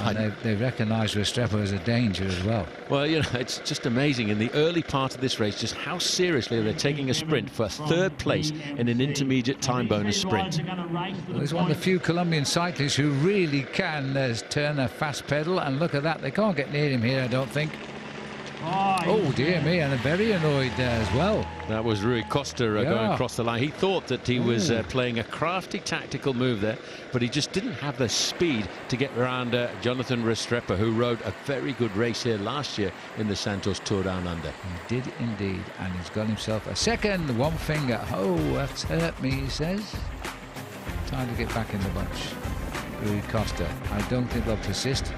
And they've, they've recognised Restrepo as a danger as well. Well, you know, it's just amazing in the early part of this race just how seriously they're taking a sprint for third place in an intermediate time bonus sprint. Well, he's one of the few Colombian cyclists who really can uh, turn a fast pedal. And look at that, they can't get near him here, I don't think. Oh dear me, and very annoyed there as well. That was Rui Costa uh, Yeah. going across the line. He thought that he was uh, playing a crafty tactical move there, but he just didn't have the speed to get around uh, Jonathan Restrepo, who rode a very good race here last year in the Santos Tour Down Under. He did indeed, and he's got himself a second, one finger. Oh, that's hurt me, he says. Time to get back in the bunch. Rui Costa. I don't think they'll persist.